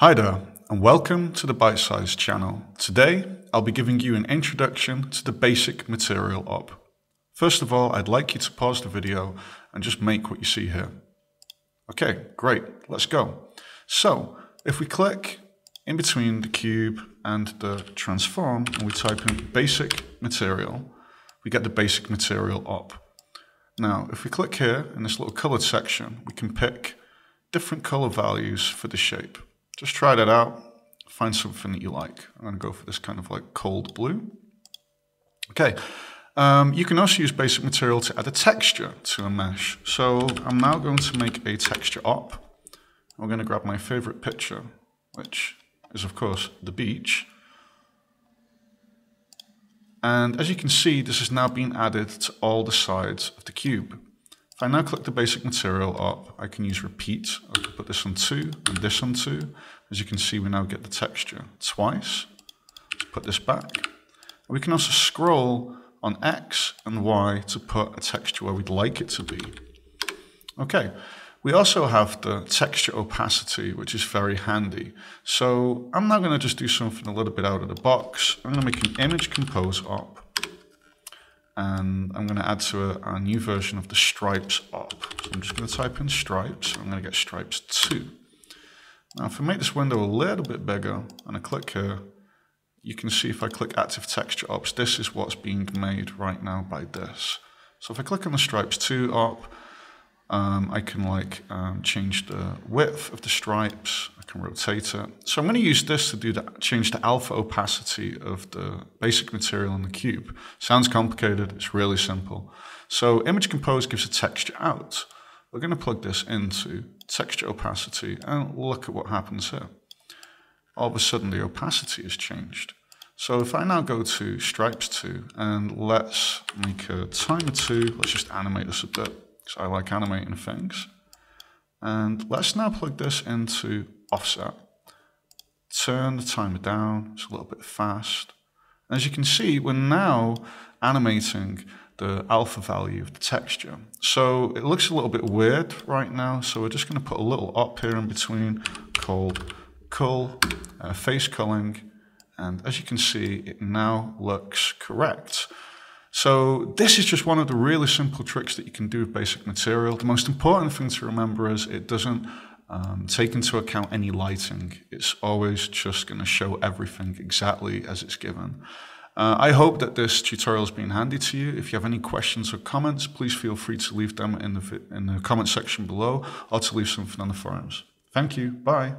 Hi there, and welcome to the Byte Size channel. Today, I'll be giving you an introduction to the basic material op. First of all, I'd like you to pause the video and just make what you see here. Okay, great, let's go. So, if we click in between the cube and the transform, and we type in basic material, we get the basic material op. Now, if we click here in this little colored section, we can pick different color values for the shape. Just try that out, find something that you like. I'm gonna go for this kind of like cold blue. Okay, um, you can also use basic material to add a texture to a mesh. So I'm now going to make a texture op. I'm gonna grab my favorite picture, which is of course the beach. And as you can see, this has now been added to all the sides of the cube. If I now click the basic material op, I can use repeat. I can put this on two and this on two. As you can see, we now get the texture twice. Let's put this back. And we can also scroll on X and Y to put a texture where we'd like it to be. Okay, we also have the texture opacity, which is very handy. So I'm now going to just do something a little bit out of the box. I'm going to make an image compose op. And I'm going to add to a, a new version of the stripes op. So I'm just going to type in stripes. I'm going to get stripes 2. Now if I make this window a little bit bigger and I click here, you can see if I click active texture ops, this is what's being made right now by this. So if I click on the stripes 2 op, um, I can like um, change the width of the stripes. I can rotate it. So I'm going to use this to do that, change the alpha opacity of the basic material in the cube. Sounds complicated. It's really simple. So image compose gives a texture out. We're going to plug this into texture opacity and look at what happens here. All of a sudden the opacity has changed. So if I now go to stripes 2 and let's make a timer 2, let's just animate this a bit because I like animating things. And let's now plug this into offset. Turn the timer down, it's a little bit fast. As you can see, we're now animating the alpha value of the texture. So it looks a little bit weird right now, so we're just going to put a little op here in between called cull, uh, face culling, and as you can see, it now looks correct. So this is just one of the really simple tricks that you can do with basic material. The most important thing to remember is it doesn't um, take into account any lighting. It's always just going to show everything exactly as it's given. Uh, I hope that this tutorial has been handy to you. If you have any questions or comments, please feel free to leave them in the, in the comment section below or to leave something on the forums. Thank you. Bye.